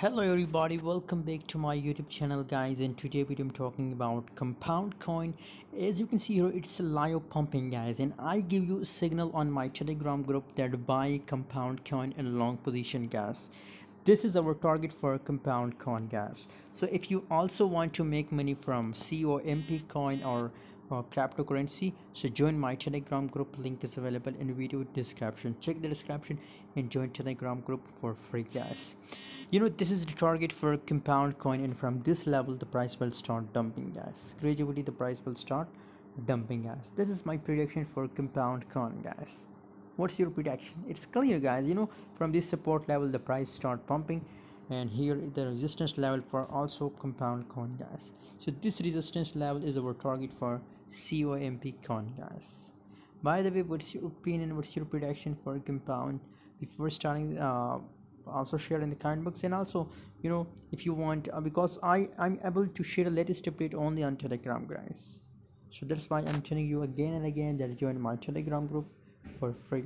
hello everybody. Welcome back to my youtube channel guys. And today video i'm talking about compound coin. As you can see here it's a live pumping guys. And i give you a signal on my telegram group that buy compound coin in long position guys. This is our target for compound coin guys. So if you also want to make money from comp coin or or cryptocurrency. So join my telegram group. Link is available in video description. Check the description and join telegram group for free guys. You know this is the target for compound coin and from this level the price will start dumping guys. Gradually the price will start dumping guys. This is my prediction for compound coin guys. What's your prediction? It's clear guys. You know from this support level the price start pumping and here the resistance level for also compound coin guys. So this resistance level is our target for comp guys. By the way what's your opinion what's your prediction for compound before starting uh, also share in the comment box? And also you know if you want uh, because i i'm able to share the latest update only on telegram guys. So that's why i'm telling you again and again that join my telegram group for free